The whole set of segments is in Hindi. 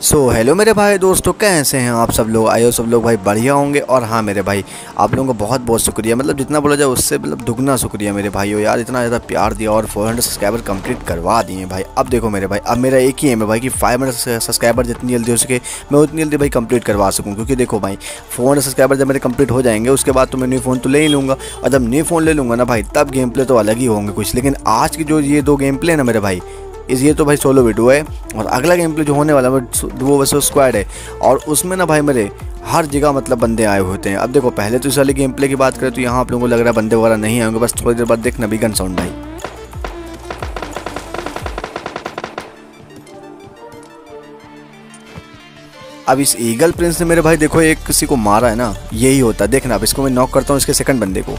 सो so, हेलो मेरे भाई दोस्तों कैसे हैं आप सब लोग? आयो सब लोग भाई बढ़िया होंगे। और हाँ मेरे भाई आप लोगों को बहुत बहुत शुक्रिया। मतलब जितना बोला जाए उससे मतलब दुगना शुक्रिया मेरे भाई हो यार इतना ज़्यादा प्यार दिया और 400 सब्सक्राइबर कंप्लीट करवा दिए भाई। अब देखो मेरे भाई अब मेरा एक ही एम है भाई कि 500 सब्सक्राइबर जितनी जल्दी हो सके मैं उतनी जल्दी भाई कंप्लीट करवा सकूँ। क्योंकि देखो भाई फोर सब्सक्राइबर जब मेरे कंप्लीट हो जाएँगे उसके बाद तो मैं न्यू फ़ोन तो ले ही लूँगा। और जब न्यू फ़ोन ले लूँगा ना भाई तब गेम प्ले तो अलग ही होंगे कुछ। लेकिन आज की जो ये दो गेम प्ले ना मेरे भाई इस ये तो भाई सोलो वीडियो है और अगला गेम प्ले जो होने वाला है, वो वैसे स्क्वाड है। और उसमें ना भाई मेरे हर जगह मतलब बंदे आए होते हैं। अब देखो, पहले तो इस वाले गेम प्ले की बात करें तो यहाँ आप लोगों को लग रहा है बंदे वगैरह नहीं आएँगे बस थोड़ी देर बाद देखना भी गन साउंड भाई अब इस ईगल प्रिंस ने मेरे भाई देखो, एक किसी को मारा है ना, यही होता है। देखना, अब इसको मैं नॉक करता हूँ इसके सेकंड बंदे को।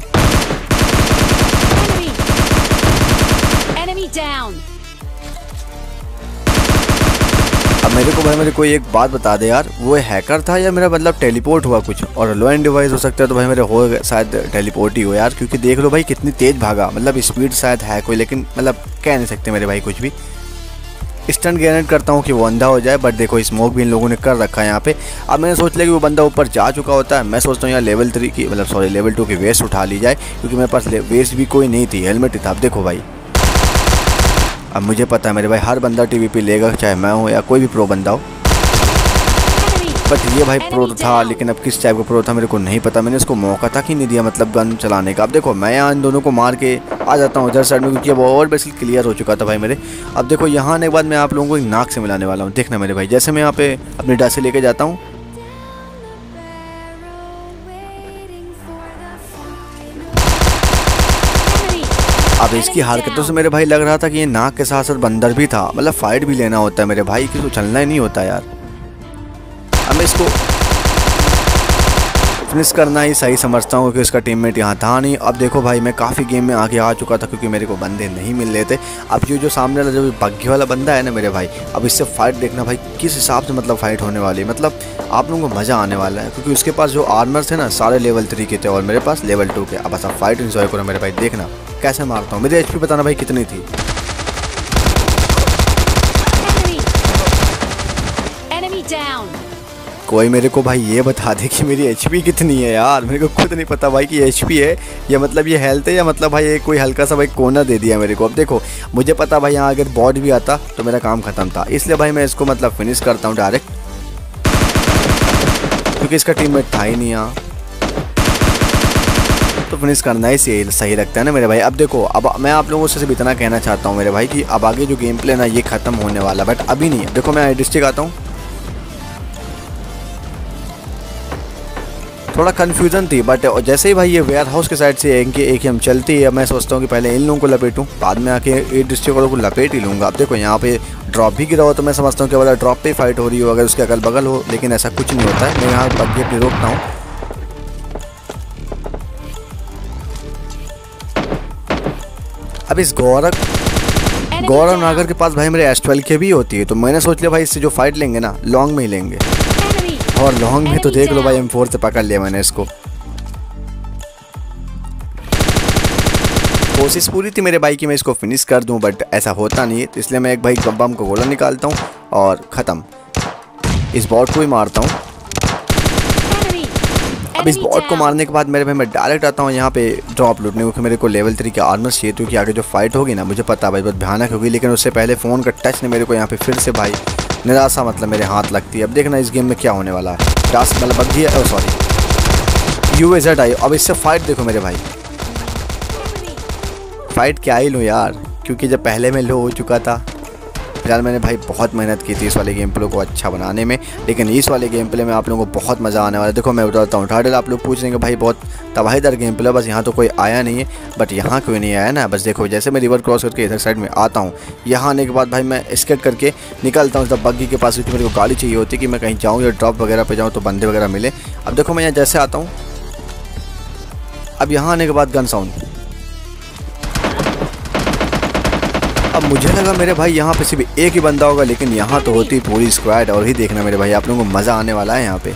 अब मेरे को भाई मेरे कोई एक बात बता दे यार। वो हैकर था या मेरा मतलब टेलीपोर्ट हुआ कुछ? और लो एंड डिवाइस हो सकता है तो भाई मेरे हो शायद टेलीपोर्ट ही हो यार, क्योंकि देख लो भाई कितनी तेज भागा। मतलब स्पीड शायद है कोई, लेकिन मतलब कह नहीं सकते मेरे भाई कुछ भी। स्टंट गैरेंट करता हूँ कि वो अंधा हो जाए बट देखो स्मोक भी इन लोगों ने कर रखा है यहाँ पे। अब मैंने सोच लिया कि वो बंदा ऊपर जा चुका होता है। मैं सोचता हूँ यहाँ लेवल थ्री की मतलब सॉरी लेवल टू की वेस्ट उठा ली जाए, क्योंकि मेरे पास वेस्ट भी कोई नहीं थी हेलमेट ही था। अब देखो भाई। अब मुझे पता है मेरे भाई हर बंदा टीवी पे लेगा, चाहे मैं हूँ या कोई भी प्रो बंदा हो। बट ये भाई प्रो था, लेकिन अब किस टाइप का प्रो था मेरे को नहीं पता। मैंने इसको मौका तक ही नहीं दिया मतलब गन चलाने का। अब देखो, मैं यहाँ इन दोनों को मार के आ जाता हूँ उधर साइड में, क्योंकि अब और बेसिकली क्लियर हो चुका था भाई मेरे। अब देखो, यहाँ आने के बाद मैं आप लोगों को एक नाक से मिलाने वाला हूँ। देखना मेरे भाई, जैसे मैं यहाँ पे अपनी से लेके जाता हूँ अब, इसकी हरकतों से मेरे भाई लग रहा था कि ये नाक के साथ साथ बंदर भी था। मतलब फाइट भी लेना होता है मेरे भाई की चलना ही नहीं होता यार। अब इसको फिनिश करना ही सही समझता हूँ कि इसका टीममेट यहाँ था नहीं। अब देखो भाई, मैं काफ़ी गेम में आगे आ चुका था क्योंकि मेरे को बंदे नहीं मिल रहे थे। अब ये जो सामने वाला जो बग्घी वाला बंदा है ना मेरे भाई, अब इससे फाइट देखना भाई किस हिसाब से मतलब फाइट होने वाली है। मतलब आप लोगों को मज़ा आने वाला है, क्योंकि उसके पास जो आर्मर थे ना, सारे लेवल थ्री के थे और मेरे पास लेवल टू के। अब ऐसा फाइट इन्जॉय करो मेरे भाई, देखना। कैसे मारता हूँ? मेरी एच बताना भाई कितनी थी। कोई मेरे को भाई ये बता दे कि मेरी एचपी कितनी है यार। मेरे को खुद नहीं पता भाई कि एच है या मतलब ये हेल्थ है या मतलब भाई ये कोई हल्का सा भाई कोना दे दिया मेरे को। अब देखो मुझे पता भाई यहाँ अगर बॉड भी आता तो मेरा काम ख़त्म था। इसलिए भाई मैं इसको मतलब फिनिश करता हूँ डायरेक्ट क्योंकि इसका टीम था ही नहीं यहाँ। तो फिनिश करना ही सही लगता है ना मेरे भाई। अब देखो, अब मैं आप लोगों से सिर्फ़ इतना कहना चाहता हूँ मेरे भाई कि अब आगे जो गेम प्ले ना, ये खत्म होने वाला बट अभी नहीं है। देखो, मैं डिस्ट्रिक्ट आता हूँ। थोड़ा कन्फ्यूज़न थी बट जैसे ही भाई ये वेयर हाउस के साइड से एक एक हम चलती है मैं सोचता हूँ कि पहले इन लोगों को लपेटूँ, बाद में आके ए डिस्ट्रिक्ट वालों को लपेट ही लूँगा। अब देखो, यहाँ पे ड्रॉप भी गिरा हो तो मैं समझता हूँ कि वाला ड्रॉप पे फाइट हो रही हो, अगर उसके अगल बगल हो, लेकिन ऐसा कुछ नहीं होता है। मैं यहाँ अपनी रोकता हूँ। अब इस गौरव गौरव नागर के पास भाई मेरे एस ट्वेल्व के भी होती है तो मैंने सोच लिया भाई इससे जो फाइट लेंगे ना लॉन्ग में ही लेंगे। और लॉन्ग में तो देख लो भाई एम फोर से पकड़ लिया मैंने इसको। कोशिश पूरी थी मेरे भाई की मैं इसको फिनिश कर दूँ बट ऐसा होता नहीं है तो इसलिए मैं एक भाई बम को गोला निकालता हूँ और ख़त्म। इस बॉट को ही मारता हूँ। अब इस बॉट को मारने के बाद मेरे भाई मैं डायरेक्ट आता हूँ यहाँ पे ड्रॉप लूटने क्योंकि मेरे को लेवल थ्री के आर्मर चाहिए क्योंकि आगे जो फाइट होगी ना मुझे पता भाई बहुत भयानक होगी लेकिन उससे पहले फ़ोन का टच ने मेरे को यहाँ पे फिर से भाई निराशा मतलब मेरे हाथ लगती है। अब देखना इस गेम में क्या होने वाला है। डास मतलब बग्घी है सॉरी यू एजेड आई। अब इससे फाइट देखो मेरे भाई। फाइट क्या ही लूँ यार क्योंकि जब पहले में लो हो चुका था फ़िलहाल मैंने भाई बहुत मेहनत की थी इस वाले गेम प्ले को अच्छा बनाने में, लेकिन इस वाले गेम प्ले में आप लोगों को बहुत मज़ा आने वाला है। देखो, मैं उतारता हूँ टाइटल आप लोग पूछ लेंगे, भाई बहुत तबाहीदार गेम प्ले बस यहाँ तो कोई आया नहीं है बट यहाँ कोई नहीं आया ना? बस देखो, जैसे मैं रिवर क्रॉस करके इधर साइड में आता हूँ, यहाँ आने के बाद भाई मैं स्केट करके निकलता हूँ, जब बग्गी के पास क्योंकि मेरे को गाड़ी चाहिए होती कि मैं कहीं जाऊँ या ड्रॉप वगैरह पर जाऊँ तो बंदे वगैरह मिले। अब देखो, मैं यहाँ जैसे आता हूँ, अब यहाँ आने के बाद गन साउंड अब मुझे लगा मेरे भाई यहाँ पे सिर्फ़ एक ही बंदा होगा, लेकिन यहाँ तो होती पूरी स्क्वाड और ही देखना मेरे भाई, आप लोगों को मज़ा आने वाला है यहाँ पे।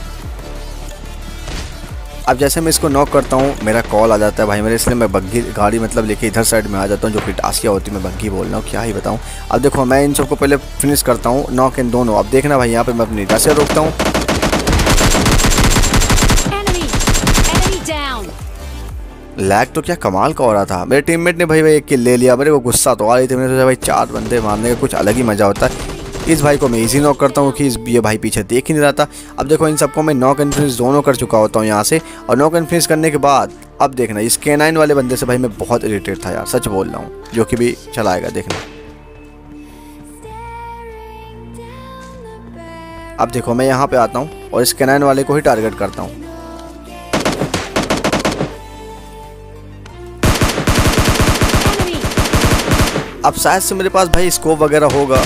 अब जैसे मैं इसको नॉक करता हूँ, मेरा कॉल आ जाता है भाई मेरे, इसलिए मैं बग्घी गाड़ी मतलब लेके इधर साइड में आ जाता हूँ, जो कि टासिया होती है, मैं बग्घी बोल रहा हूँ, क्या ही बताऊँ। अब देखो, मैं इन सबको पहले फिनिश करता हूँ नॉक इन दोनों। अब देखना भाई, यहाँ पर मैं अपनी टासिया रोकता हूँ Enemy! Enemy down! लैग तो क्या कमाल का हो रहा था। मेरे टीममेट ने भाई भाई एक किल ले लिया। मेरे को गुस्सा तो आ रही थी। मैंने सोचा, भाई चार बंदे मारने का कुछ अलग ही मज़ा होता है। इस भाई को मैं इजी नॉक करता हूँ कि इस ये भाई पीछे देख ही नहीं रहा था। अब देखो, इन सबको मैं नॉक एंड फिनिश दोनों कर चुका होता हूँ यहाँ से। और नॉक एंड फिनिश करने के बाद, अब देखना, इस के नाइन वाले बंदे से भाई मैं बहुत इरिटेट था यार, सच बोल रहा हूँ, जो कि भी चलाएगा, देखना। अब देखो, मैं यहाँ पे आता हूँ और इस के नाइन वाले को ही टारगेट करता हूँ। अब शायद से मेरे पास भाई स्कोप वगैरह होगा।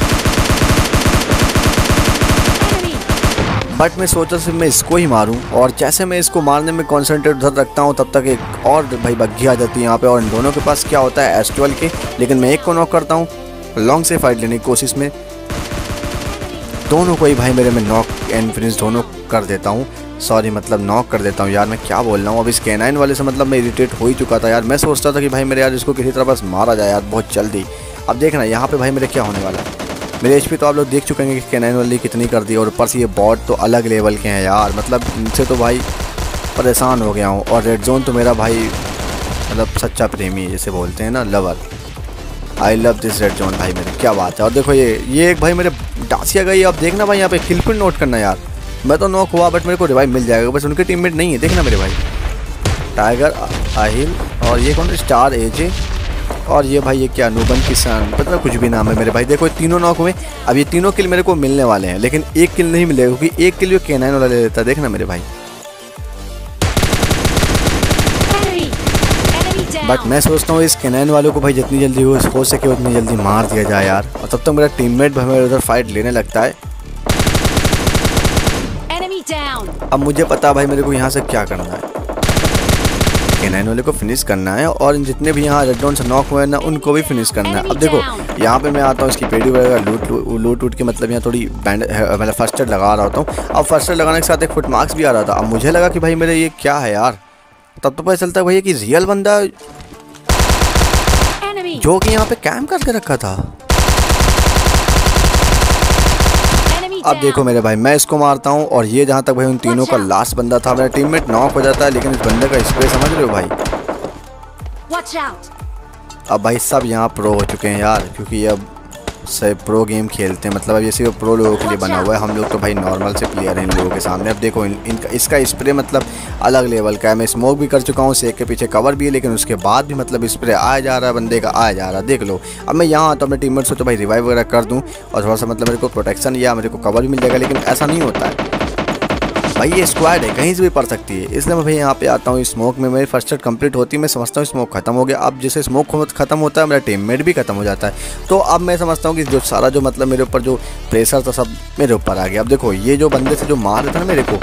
बट मैं सोचा सिर्फ़ मैं इसको ही मारूं और जैसे मैं इसको मारने में कॉन्सेंट्रेट उधर रखता हूँ तब तक एक और भाई बग्घी आ जाती है यहाँ पे और इन दोनों के पास क्या होता है एस के? लेकिन मैं एक को नॉक करता हूँ लॉन्ग से फाइट लेने की कोशिश में। दोनों को ही भाई मेरे में नॉक एंड फिनिश दोनों कर देता हूँ। सॉरी मतलब नॉक कर देता हूँ। यार मैं क्या बोल रहा हूँ? अब इस कैनाइन वाले से मतलब मैं इरीटेट हो ही चुका था यार। मैं सोचता था कि भाई मेरे यार इसको किसी तरह बस मारा जाए यार बहुत जल्दी। अब देखना, यहाँ पे भाई मेरे क्या होने वाला है? मेरे एचपी तो आप लोग देख चुके हैं कि कैनाइन वाली कितनी कर दी, और ऊपर से ये बॉट तो अलग लेवल के हैं यार। मतलब इनसे तो भाई परेशान हो गया हूँ, और रेड जोन तो मेरा भाई मतलब सच्चा प्रेमी जैसे बोलते हैं ना lover I love this red zone भाई मेरे, क्या बात है। और देखो ये ये एक भाई मेरे डासिया गई अब देखना भाई यहाँ पे किल पिन नोट करना यार। मैं तो नॉक हुआ बट मेरे को रिवाइव मिल जाएगा, बस उनके टीममेट नहीं है, देखना मेरे भाई। टाइगर आहिल और ये कौन स्टार एजे और ये भाई ये क्या नूबन किसान? मतलब कुछ भी नाम है मेरे भाई। देखो ये तीनों नॉक हुए अब ये तीनों किल मेरे को मिलने वाले हैं लेकिन एक किल नहीं मिलेगा क्योंकि एक किल जो के नाइन वाला ले लेता है। देखना मेरे भाई! बट मैं सोचता हूँ इस कैनाइन वालों को भाई जितनी जल्दी हो हो सके उतनी जल्दी मार दिया जाए यार। और तब तक मेरा टीममेट भाई मेरे उधर फाइट लेने लगता है। अब मुझे पता भाई मेरे को यहाँ से क्या करना है। कैनाइन वाले को फिनिश करना है और जितने भी यहाँ रेड से नॉक हुए हैं ना उनको भी फिनिश करना है। अब देखो यहाँ पे मैं आता हूँ इसकी पेड़ी वगैरह लूट लूट लूट के मतलब यहाँ थोड़ी बैंड मतलब फ़र्स्ट एड लगा रहा होता हूँ। अब फ़र्स्ट एड लगाने के साथ एक फुट मार्क्स भी आ रहा था। अब मुझे लगा कि भाई मेरे ये क्या है यार? तब तो पता चलता है भैया कि रियल बंदा जो कि यहाँ पे कैम करके रखा था Enemy अब देखो मेरे भाई मैं इसको मारता हूँ और ये जहाँ तक भाई उन तीनों का लास्ट बंदा था मेरा टीम मेट नॉक हो जाता है लेकिन इस बंदे का स्प्रे समझ रहे हो भाई? अब भाई सब यहाँ प्रो हो चुके हैं यार क्योंकि अब से प्रो गेम खेलते हैं। मतलब अब ये सिर्फ़ प्रो लोगों के लिए बना हुआ है। हम लोग तो भाई नॉर्मल से प्लेयर हैं इन लोगों के सामने। अब देखो इन, इनका इसका स्प्रे मतलब अलग लेवल का है। मैं स्मोक भी कर चुका हूँ सेक के पीछे कवर भी है लेकिन उसके बाद भी मतलब स्प्रे आया जा रहा है बंदे का आया जा रहा है। देख लो अब मैं यहाँ आता हूँ अपने टीममेट से तो भाई रिवाइव वगैरह कर दूँ और थोड़ा सा मतलब मेरे को प्रोटेक्शन या मेरे को कवर भी मिल जाएगा लेकिन ऐसा नहीं होता है। भाई, ये स्क्वाड है, कहीं से भी पड़ सकती है। इसलिए मैं भाई यहाँ पे आता हूँ स्मोक में। मेरी फ़र्स्ट एड कंप्लीट होती है, मैं समझता हूँ स्मोक खत्म हो गया। अब जैसे स्मोक खत्म होता है, मेरा टीममेट भी खत्म हो जाता है। तो अब मैं समझता हूँ कि जो सारा जो मतलब मेरे ऊपर जो प्रेशर था, सब मेरे ऊपर आ गया। अब देखो, ये जो बंदे से जो मार रहे थे ना मेरे को,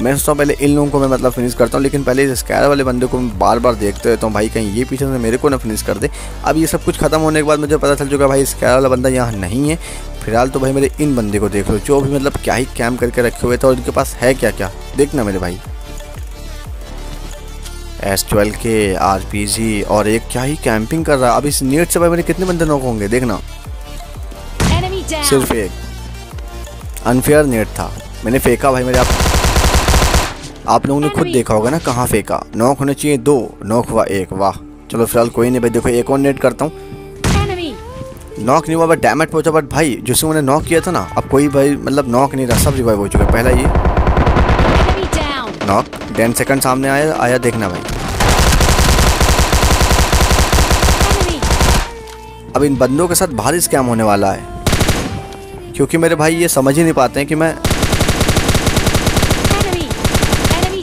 मैं सोचता हूँ पहले इन लोगों को मैं मतलब फिनिश करता हूँ, लेकिन पहले इस स्कैर वाले बंदे को मैं बार बार देखते रहता हूँ, भाई, कहीं ये पीछे से मेरे को ना फिनिश कर दे। अब ये सब कुछ खत्म होने के बाद मुझे पता चल चुका भाई स्कैर वाला बंदा यहाँ नहीं है। फ़िलहाल तो भाई मेरे इन बंदे को देख लो जो भी मतलब क्या ही कैम्प करके रखे हुए थे और इनके पास है क्या क्या? देखना मेरे भाई। S twelve K R P G और एक क्या ही कैंपिंग कर रहा है। अब इस नेट से भाई मेरे कितने बंदे नॉक होंगे देखना। सिर्फ़ एक। अनफेयर नेट था। मैंने फेंका भाई मेरे आप आप लोगों ने खुद देखा होगा ना कहाँ फेंका। नॉक होने चाहिए दो नॉक हुआ एक। वाह। चलो फ़िलहाल कोई नहीं भाई देखो एक और नेट करता हूँ! नॉक नहीं हुआ बट डैमेज पहुँचा। बट भाई जिससे मैंने नॉक किया था ना अब कोई भाई मतलब नॉक नहीं रहा सब रिवाइव हो चुका है। पहला ये। नॉक टेन सेकंड सामने आया आया देखना भाई। अब इन बंदों के साथ भारी स्कैम होने वाला है। क्योंकि मेरे भाई ये समझ ही नहीं पाते हैं कि मैं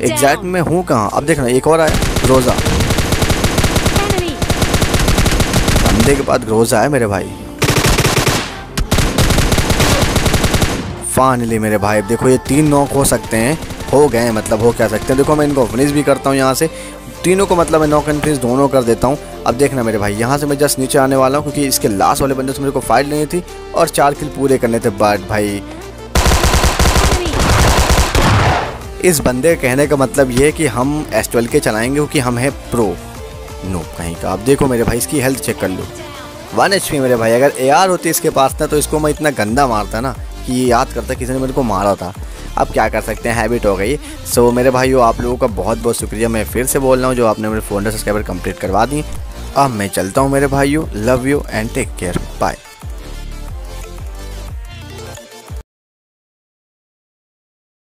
एग्जैक्ट! में हूँ कहाँ? अब देखना एक और आया रोज़ा बंदे के बाद रोज़ा है मेरे भाई। फाइनली मेरे भाई, देखो ये तीन नॉक हो सकते हैं। हो गए मतलब हो क्या सकते हैं? देखो मैं इनको फिनिश भी करता हूँ यहाँ से। तीनों को मतलब मैं नॉक एंड फिनिश दोनों कर देता हूँ। अब देखना मेरे भाई, यहाँ से मैं जस्ट नीचे आने वाला हूँ, क्योंकि इसके लास्ट वाले बंदे से मेरे को फाइट लेनी थी और चार किल पूरे करने थे बट भाई। इस बंदे कहने का मतलब ये कि हम एस ट्वेल्व के चलाएँगे क्योंकि हम हैं प्रो नो कहीं का। अब देखो मेरे भाई, इसकी हेल्थ चेक कर लो। वन एच मेरे भाई, अगर ए आर होती इसके पास ना तो इसको मैं इतना गंदा मारता ना। कि ये याद करता किसी ने मेरे को मारा था। अब क्या कर सकते हैं? हैबिट हो गई। सो so, मेरे भाइयों आप लोगों का बहुत बहुत शुक्रिया। मैं फिर से बोल रहा हूँ जो आपने मेरे फ़ोन सब्सक्राइबर कंप्लीट करवा दी। अब मैं चलता हूँ मेरे भाइयों। Love you and take care bye